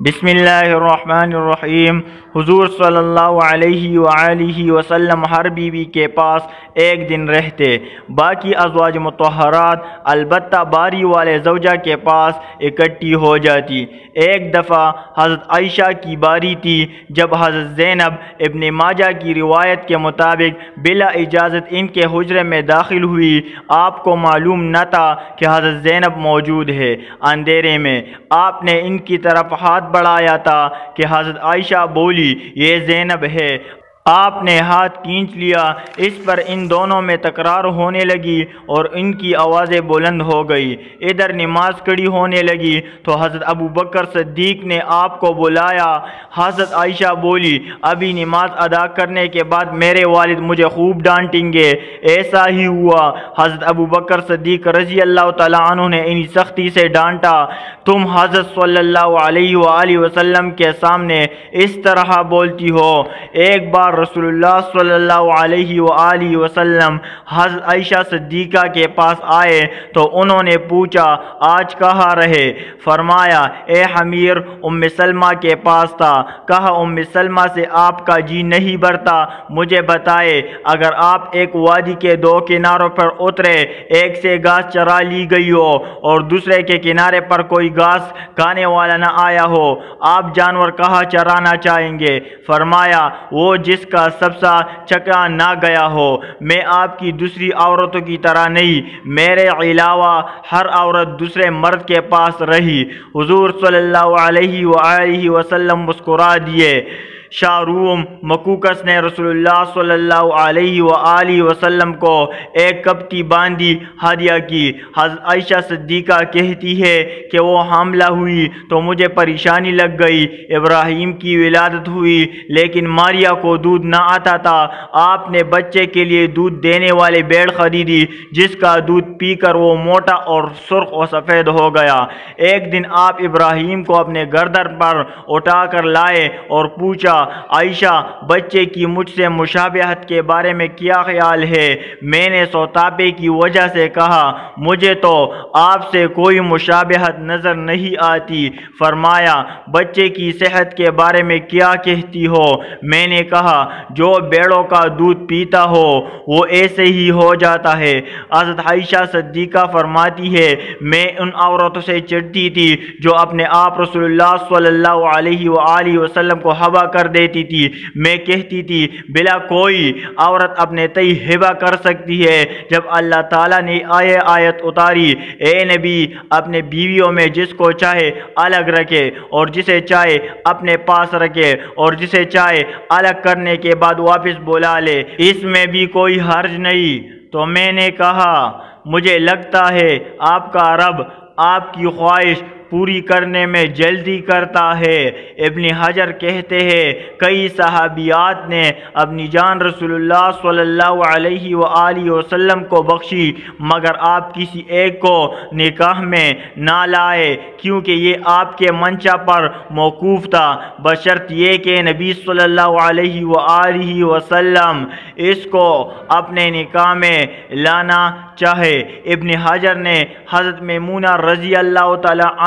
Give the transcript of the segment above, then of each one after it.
बिसमीम हुजूर सल्लल्लाहु अलैहि वसल्लम हर बीवी के पास एक दिन रहते। बाकी अजवाज मतहरात अलबत् बारी वाले जवजा के पास इकट्ठी हो जाती। एक दफ़ा हज़रत आयशा की बारी थी, जब हज़रत ज़ैनब इबन माजा की रिवायत के मुताबिक बिला इजाज़त इनके हजरे में दाखिल हुई। आपको मालूम न था कि हज़रत ज़ैनब मौजूद है। अंधेरे में आपने इनकी तरफ़ हाथ हाथ बढ़ाया था कि हज़रत आयशा बोली ये जैनब है आपने हाथ खींच लिया। इस पर इन दोनों में तकरार होने लगी और इनकी आवाज़ें बुलंद हो गई। इधर नमाज़ खड़ी होने लगी तो हज़रत अबू बकर सद्दीक ने आपको बुलाया। हज़रत आयशा बोली, अभी नमाज़ अदा करने के बाद मेरे वालिद मुझे खूब डांटेंगे। ऐसा ही हुआ। हज़रत अबू बकर सद्दीक रज़ी अल्लाह तु ने इन्हीं सख्ती से डांटा। तुम हज़रत अलैहि वसल्लम के सामने इस तरह बोलती हो। एक बार रसूलुल्लाह सल्लल्लाहु हज़रत आयशा सद्दीक़ा के पास आए तो उन्होंने पूछा, आज कहाँ रहे? फरमाया, ए हमीर उम सलमा के पास था। कहा उम सलमा से आपका जी नहीं भरता मुझे बताए, अगर आप एक वादी के दो किनारों पर उतरे, एक से घास चरा ली गई हो, और दूसरे के किनारे पर कोई घास खाने वाला न आया हो, आप जानवर कहाँ चराना चाहेंगे? फरमाया, वो जिस जिसका सबसा चक्रा ना गया हो। मैं आपकी दूसरी औरतों की तरह नहीं, मेरे अलावा हर औरत दूसरे मर्द के पास रही। हुजूर सल्लल्लाहु अलैहि वसल्लम मुस्कुरा दिए। शाहरूम मकूकस ने रसोल्ला अलैहि को एक कपटी बांधी हदिया की। आयशा सद्दीक़ा कहती है कि वो हमला हुई तो मुझे परेशानी लग गई। इब्राहिम की विलादत हुई, लेकिन मारिया को दूध ना आता था। आपने बच्चे के लिए दूध देने वाले बेड़ ख़रीदी, जिसका दूध पीकर वो मोटा और सुर्ख और सफ़ेद हो गया। एक दिन आप इब्राहिम को अपने गर्दन पर उठा कर लाए और पूछा आयशा, बच्चे की मुझसे मुशाबहत के बारे में क्या ख्याल है? मैंने सोतापे की वजह से कहा, मुझे तो आपसे कोई मुशाबहत नज़र नहीं आती। फरमाया, बच्चे की सेहत के बारे में क्या कहती हो? मैंने कहा, जो बेड़ों का दूध पीता हो, वो ऐसे ही हो जाता है। हज़रत आयशा सद्दीक़ा फरमाती है, मैं उन औरतों से चढ़ती थी, जो अपने आप रसोल्ला अलैहि वसल्लम को हवा कर देती थी। मैं कहती थी, बिला कोई औरत अपने तय हिबा कर सकती है, जब अल्लाह ताला ने आए आयत उतारी। ए नबी, अपने बीवियों में जिसको चाहे अलग रखे और जिसे चाहे अपने पास रखे और जिसे चाहे अलग करने के बाद वापस बुला ले। इसमें भी कोई हर्ज नहीं। तो मैंने कहा, मुझे लगता है आपका रब आपकी ख्वाहिश पूरी करने में जल्दी करता है। इबन हजर कहते हैं, कई सहाबियात ने अपनी जान रसूलुल्लाह सल्लल्लाहु अलैहि वसल्लम को बख्शी, मगर आप किसी एक को निकाह में ना लाए, क्योंकि ये आपके मंचा पर मौकूफ़ था। बशर्त ये कि नबी सल्लल्लाहु अलैहि वसल्लम इसको अपने निकाह में लाना चाहे। इबन हजर ने हज़रत मेमूना रज़ी अल्लाह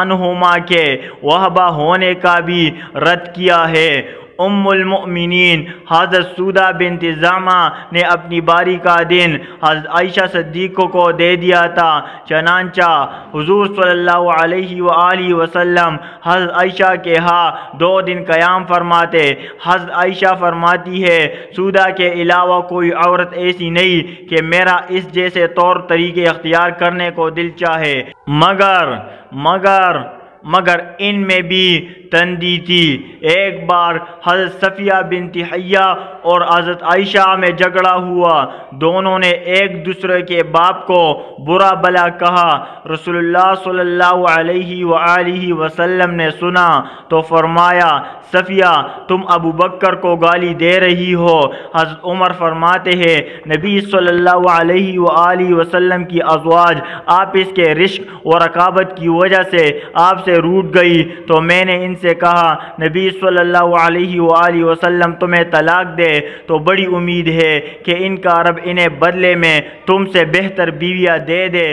तहुमा के वहबा होने का भी रद्द किया है। उम्मुलमिन हज़रत सूदा बिन जामा ने अपनी बारी का दिन हज़रत आयशा सद्दीक़ को दे दिया था चनानचा हुजूर सल्लल्लाहु अलैहि वसल्लम हज़रत आयशा के हाँ दो दिन क़याम फरमाते हज़रत आयशा फरमाती है सूदा के अलावा कोई औरत ऐसी नहीं कि मेरा इस जैसे तौर तरीके अख्तियार करने को दिल चाहे मगर मगर मगर इनमें भी तंदी थी एक बार हज़रत सफ़िया बिन तिहैया और हज़रत आयशा में झगड़ा हुआ। दोनों ने एक दूसरे के बाप को बुरा भला कहा। रसोल्ला सल्लल्लाहु अलैहि वसल्लम ने सुना तो फरमाया, सफ़िया, तुम अबू बकर को गाली दे रही हो। हज़रत उमर फरमाते हैं, नबी सल्लल्लाहु अलैहि वसल्लम की अजवाज आप इसके रिश्क और रकाबत की वजह से आपसे रूट गई। तो मैंने इनसे कहा, नबी सल्लल्लाहु अलैहि वसल्लम तुम्हें तलाक दे तो बड़ी उम्मीद है कि इनका रब इन्हें बदले में तुमसे बेहतर बीवियाँ दे दे।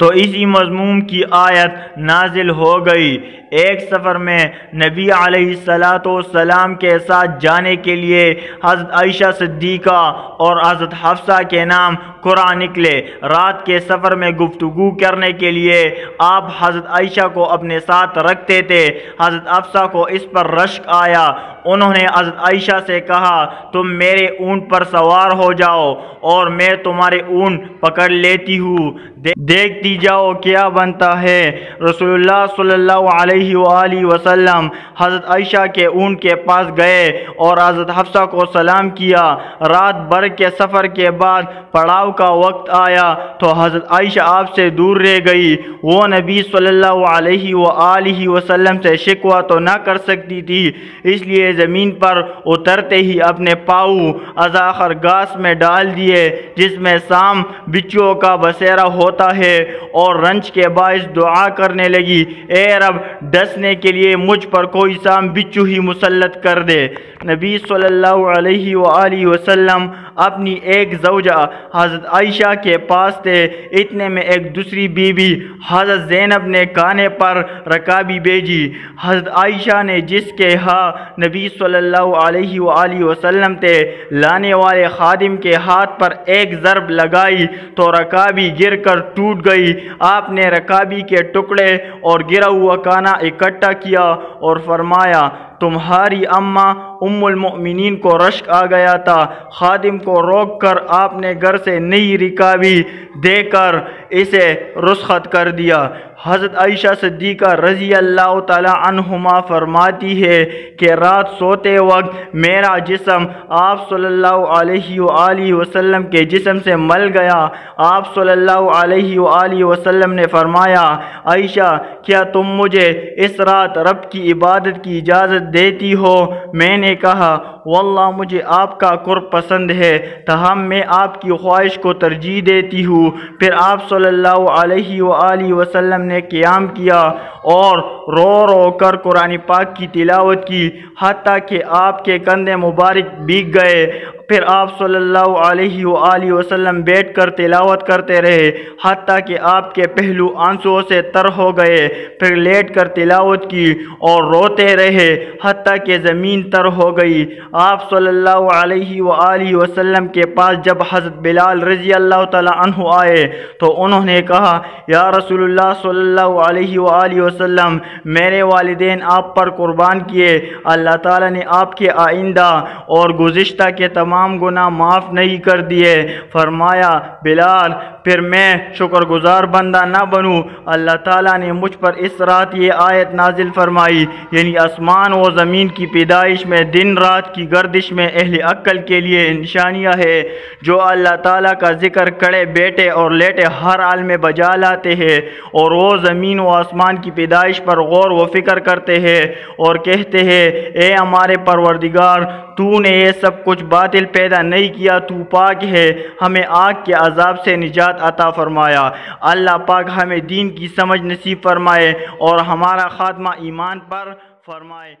तो इसी मजमूम की आयत नाजिल हो गई। एक सफ़र में नबी सलाम के साथ जाने के लिए हज़रत आयशा सिद्दीक़ा और हज़रत हफ्सा के नाम कुरान निकले। रात के सफ़र में गुफ्तु करने के लिए आप हज़रत आयशा को अपने साथ रखते थे। हज़रत अफसा को इस पर रश्क आया। उन्होंने हज़रत आयशा से कहा, तुम मेरे ऊँट पर सवार हो जाओ और मैं तुम्हारे ऊँट पकड़ लेती हूँ। देखती जाओ क्या बनता है। रसोल्ला अलैहि वसल्लम। हज़रत आयशा के ऊँट के पास गए और हज़रत हफ्सा को सलाम किया। रात भर के सफ़र के बाद पड़ाव का वक्त आया तो हज़रत आयशा आपसे दूर रह गई। वो नबी सल्लल्लाहु अलैहि वसल्लम से शिकवा तो ना कर सकती थी, इसलिए ज़मीन पर उतरते ही अपने पाऊ अजाखर घास में डाल दिए, जिसमें शाम बिच्छुओं का बसेरा होता है और रंज के बायस दुआ करने लगी, ए रब डसने के लिए मुझ पर कोई साम बिच्छू ही मुसलत कर दे। नबी सल्लल्लाहु अलैहि वसल्लम अपनी एक जवजा हज़रत आयशा के पास थे। इतने में एक दूसरी बीबी हज़रत जैनब ने काने पर रकाबी भेजी। हज़रत आयशा ने जिसके हाँ नबी सल्लल्लाहु अलैहि वसल्लम थे, लाने वाले खादिम के हाथ पर एक ज़रब लगाई तो रकाबी गिर कर टूट गई। आपने रकाबी के टुकड़े और गिरा हुआ काना इकट्ठा किया और फरमाया, तुम्हारी अम्मा उम्मुलमोमिनीन को रश्क आ गया था। खादिम को रोक कर आपने घर से नई रिकाबी देकर इसे रुस्खत कर दिया। हज़रत आयशा सद्दीक़ा रज़ी अल्लाह तहुमा फरमाती है कि रात सोते वक्त मेरा जिसम आप सल्लल्लाहु अलैहि के जिसम से मल गया। आप सल्लल्लाहु अलैहि ने फरमाया, आयशा, क्या तुम मुझे इस रात रब की इबादत की इजाज़त देती हो? मैंने कहा वल्ला मुझे आपका कुर पसंद है। तहम मैं आपकी ख्वाहिश को तरजीह देती हूँ। फिर आप सल्लल्लाहु अलैहि वसल्लम ने क़्याम किया और रो रो कर कुरान पाक की तिलावत की हती कि आपके कंधे मुबारक भीग गए। फिर आप सल्लल्लाहु अलैहि वसल्लम बैठ कर तिलावत करते रहे हती कि आपके पहलू आंसुओं से तर हो गए। फिर लेट कर तिलावत की और रोते रहे हती कि ज़मीन तर हो गई। आप सल्लल्लाहु अलैहि वसल्लम के पास जब हज़रत बिलाल रज़ी अल्लाह तु आए तो उन्होंने कहा, या रसूलुल्लाह सल्लल्लाहु अलैहि वसल्लम, मेरे वालदेन आप पर कुर्बान किए। अल्लाह ताला ने आपके आइंदा और गुज्त के तमाम तमाम गुनाह माफ़ नहीं कर दिए। फरमाया बिलाल फिर मैं शुक्रगुजार बंदा ना बनूँ। अल्लाह ताला ने मुझ पर इस रात ये आयत नाजिल फरमाई, यानी आसमान व ज़मीन की पैदाइश में, दिन रात की गर्दिश में अहल अक्ल के लिए निशानियाँ है, जो अल्लाह ताला का ज़िक्र कड़े बेटे और लेटे हर आल में बजा लाते हैं और वो ज़मीन व आसमान की पैदाइश पर गौर व फ़िक्र करते हैं और कहते हैं, ए हमारे परवरदिगार, तूने ये सब कुछ बातिल पैदा नहीं किया, तू पाक है, हमें आग के अजाब से निजात अता फरमाया। अल्लाह पाक हमें दीन की समझ नसीब फरमाए और हमारा ख़ात्मा ईमान पर फरमाए।